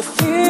the fear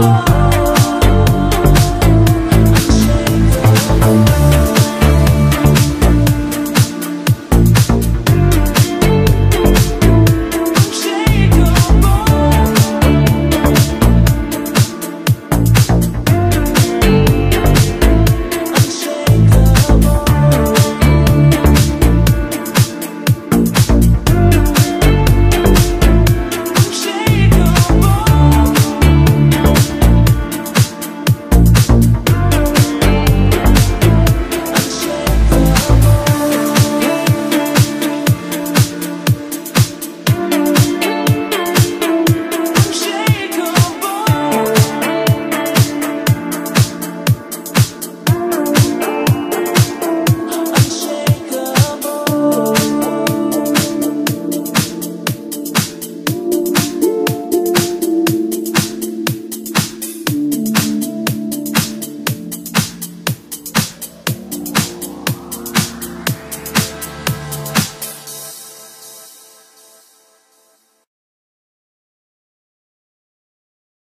Oh.